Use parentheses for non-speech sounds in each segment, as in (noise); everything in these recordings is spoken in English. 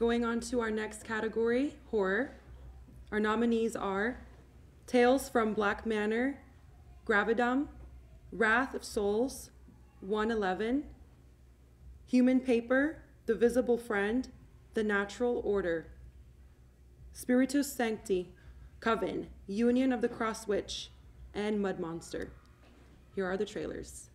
Going on to our next category, horror. Our nominees are Tales from Black Manor, Gravidum, Wrath of Souls, 111, Human Paper, The Visible Friend, The Natural Order, Spiritus Sancti, Coven, Union of the Cross Witch, and Mud Monster. Here are the trailers.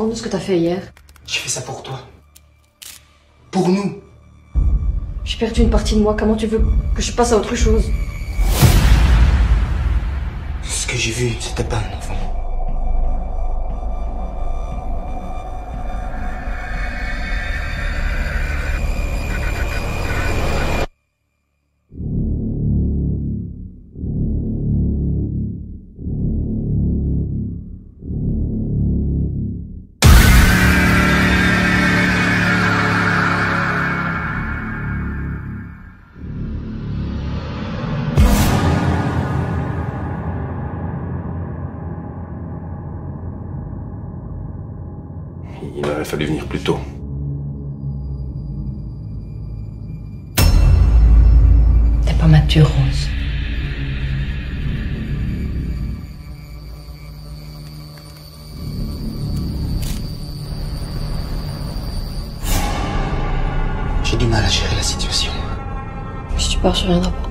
Compte de ce que t'as fait hier J'ai fait ça pour toi. Pour nous. J'ai perdu une partie de moi, comment tu veux que je passe à autre chose Ce que j'ai vu, c'était pas un enfant. Il aurait fallu venir plus tôt. T'es pas mature, Rose. J'ai du mal à gérer la situation. Si tu pars, je reviendrai pas.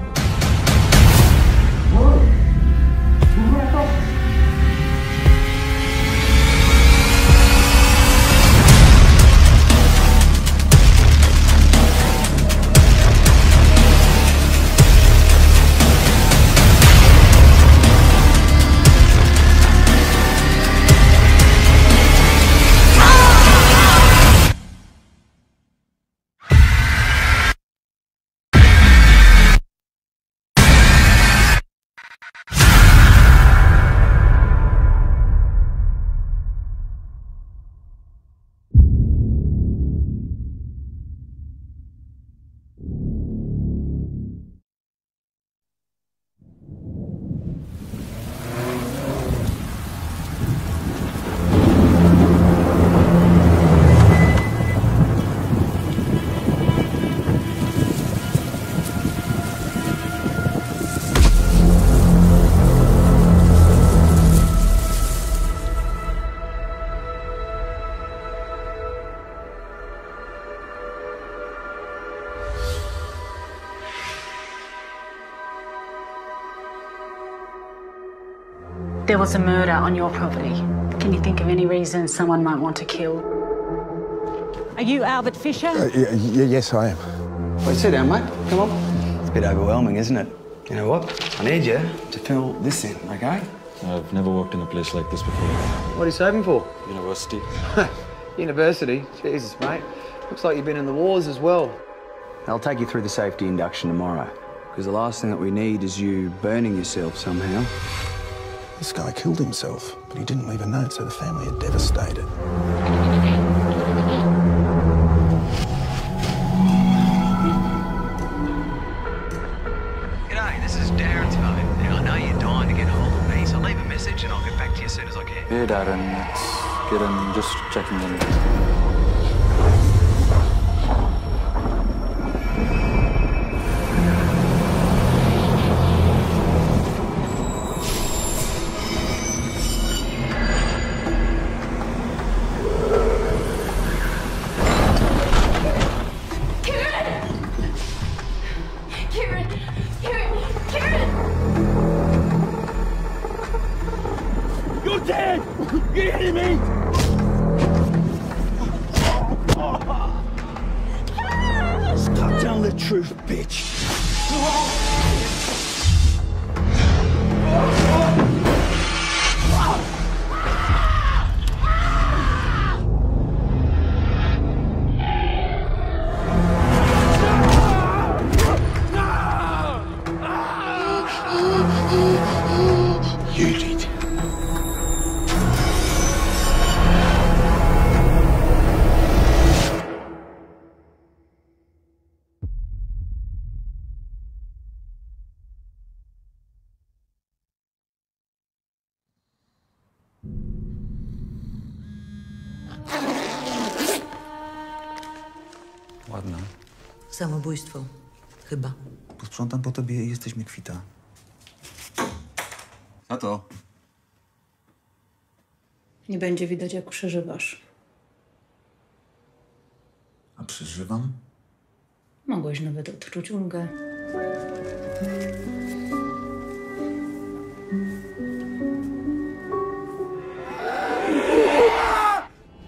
There was a murder on your property. Can you think of any reason someone might want to kill? Are you Albert Fisher? Uh, y- y- yes, I am. Wait, sit down, mate. Come on. It's a bit overwhelming, isn't it? You know what? I need you to fill this in, okay? I've never worked in a place like this before. What are you saving for? University. (laughs) University? Jesus, mate. Looks like you've been in the wars as well. I'll take you through the safety induction tomorrow. Because the last thing that we need is you burning yourself somehow. This guy killed himself, but he didn't leave a note, so the family are devastated. G'day, this is Darren's phone. Now, I know you're dying to get hold of me, so leave a message and I'll get back to you as soon as I can. Yeah, Darren, it's good. I'm just checking in. Ładna. Samobójstwo. Chyba. Posprzątam po tobie i jesteśmy kwita. A to? Nie będzie widać, jak przeżywasz. A przeżywam? Mogłeś nawet odczuć ulgę.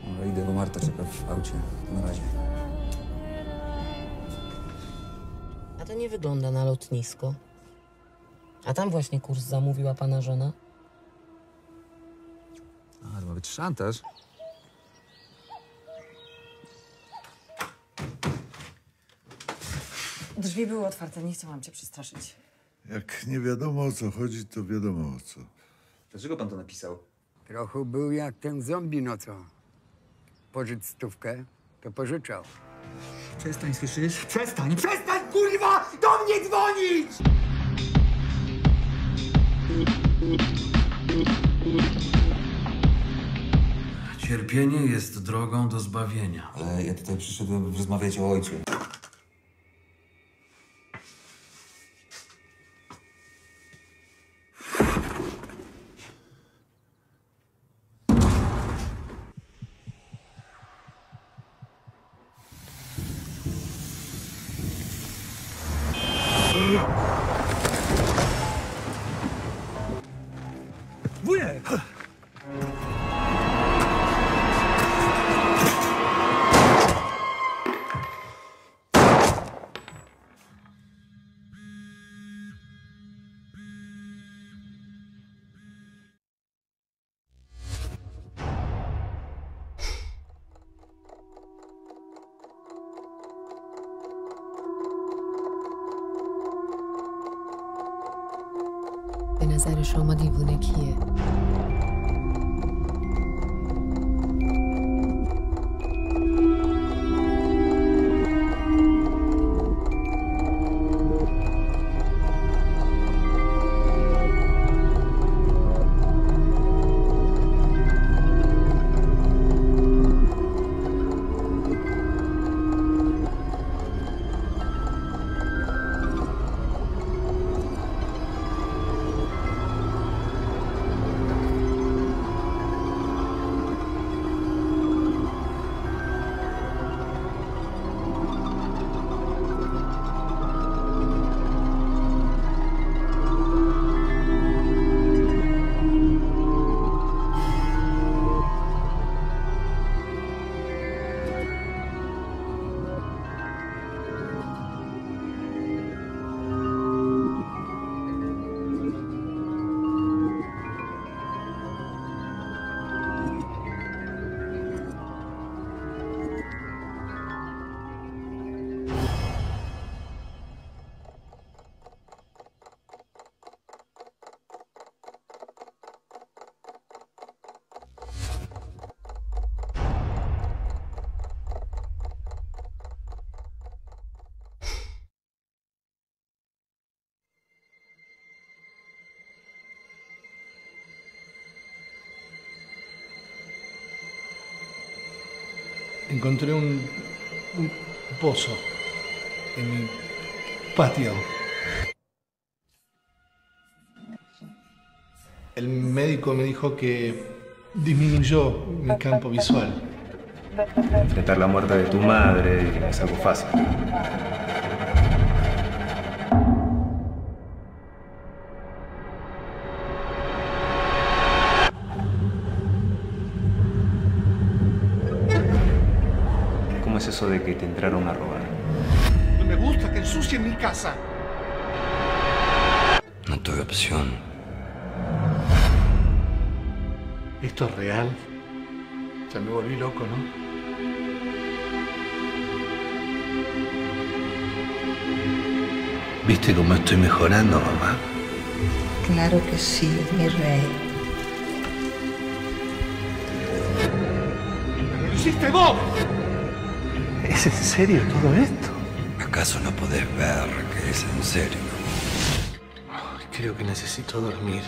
Dobra, idę, bo Marta czeka w aucie. Na razie. A to nie wygląda na lotnisko. A tam właśnie kurs zamówiła pana żona. A, to ma być szantaż. Drzwi były otwarte, nie chciałam cię przestraszyć. Jak nie wiadomo o co chodzi, to wiadomo o co. Dlaczego pan to napisał? Trochę był jak ten zombie, no co? Pożycz stówkę, to pożyczał. Przestań, słyszysz? Przestań, przestań, kurwa! Do mnie dzwonić! Cierpienie jest drogą do zbawienia. Ale ja tutaj przyszedłem rozmawiać o ojcu. Encontré un, pozo en mi patio. El médico me dijo que disminuyó mi campo visual. Enfrentar la muerte de tu madre es algo fácil. Es de que te entraron a robar? No me gusta que ensucien mi casa. No tuve opción. ¿Esto es real? Ya me volví loco, ¿no? ¿Viste cómo estoy mejorando, mamá? Claro que sí, mi rey. ¡Lo hiciste vos! ¿Es en serio todo esto? ¿Acaso no podés ver que es en serio? Creo que necesito dormir.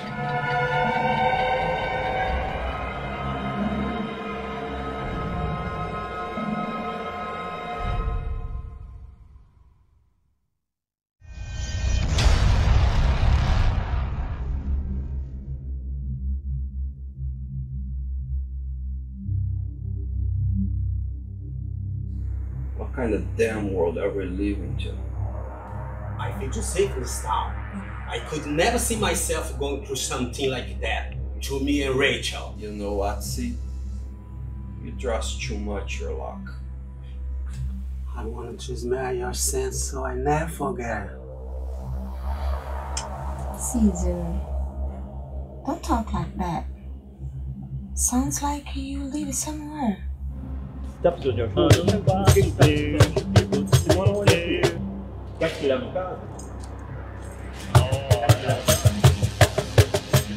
Kind of damn world are we living to? I feel too safe in this town. I could never see myself going through something like that to me and Rachel. You know what, see? You trust too much your luck. I wanted to smell your scent so I never forget. Caesar, don't talk like that. Sounds like you live somewhere.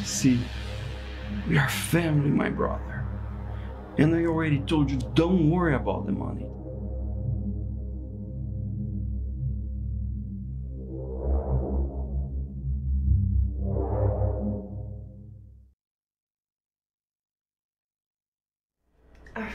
See, we are family, my brother. And I already told you, don't worry about the money.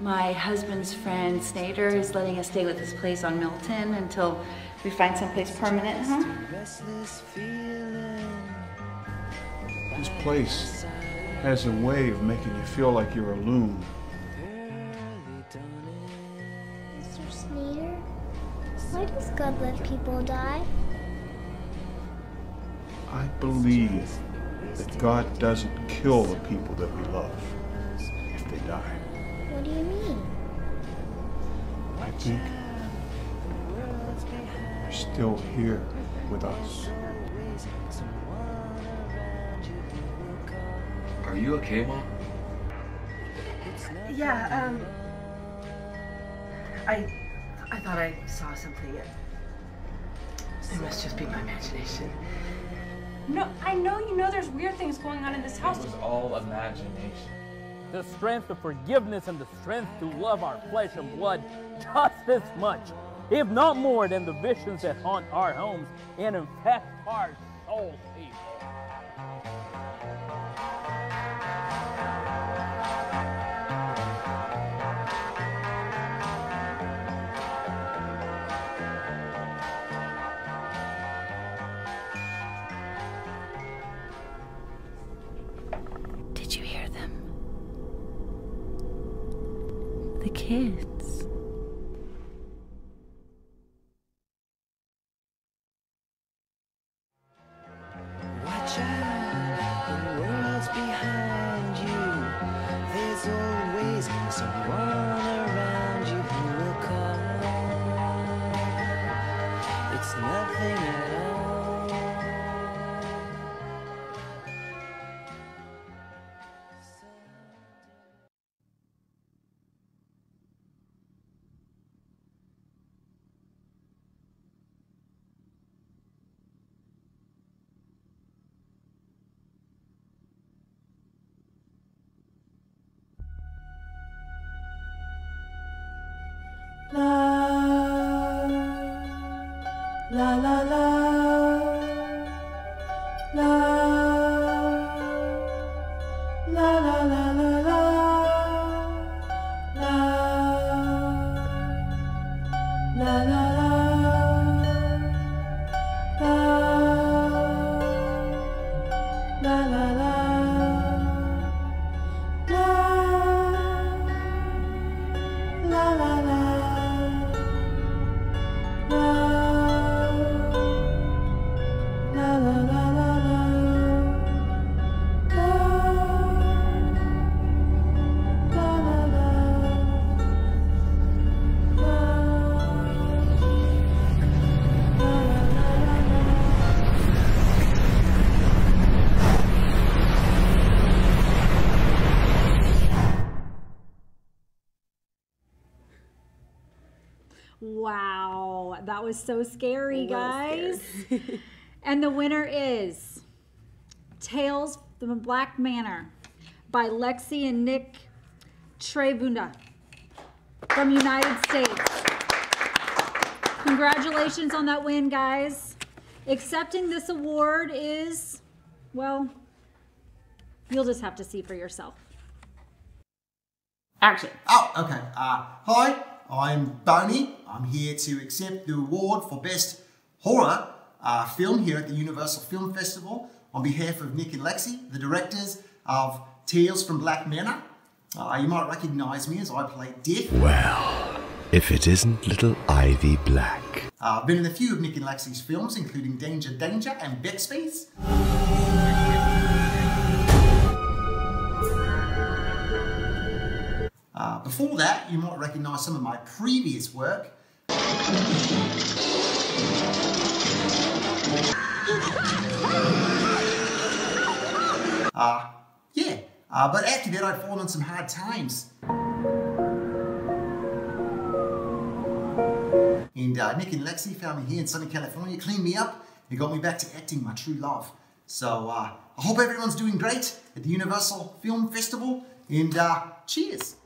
My husband's friend Snader is letting us stay with his place on Milton until we find someplace permanent, huh? This place has a way of making you feel like you're a loon. Mr. Sneeder, why does God let people die? I believe that God doesn't kill the people that we love if they die. What do you mean? I think they're still here with us. Are you okay, Mom? Yeah, um. I. I thought I saw something. It, it must just be my imagination. No, I know you know there's weird things going on in this house. It was all imagination. The strength of forgiveness and the strength to love our flesh and blood just as much, if not more, than the visions that haunt our homes and infect our souls. Kids. la la la. That was so scary, A little guys. (laughs) and the winner is Tales from the Black Manor by Lexi and Nick Trebunda from United States. Congratulations on that win, guys. Accepting this award is, well, you'll just have to see for yourself. Action. Oh, okay. Uh, hi, I'm Boney. I'm here to accept the award for Best Horror uh, Film here at the Universal Film Festival on behalf of Nick and Lexi, the directors of Tales from Black Manor. Uh, you might recognize me as I play Death. Well, if it isn't little Ivy Black. Uh, I've been in a few of Nick and Lexi's films, including Danger Danger and Bexby's. Uh, before that, you might recognise some of my previous work. Uh, yeah, uh, but after that, I'd fallen on some hard times. And uh, Nick and Lexi found me here in Southern California, cleaned me up, and got me back to acting, my true love. So uh, I hope everyone's doing great at the Universal Film Festival, and uh, cheers.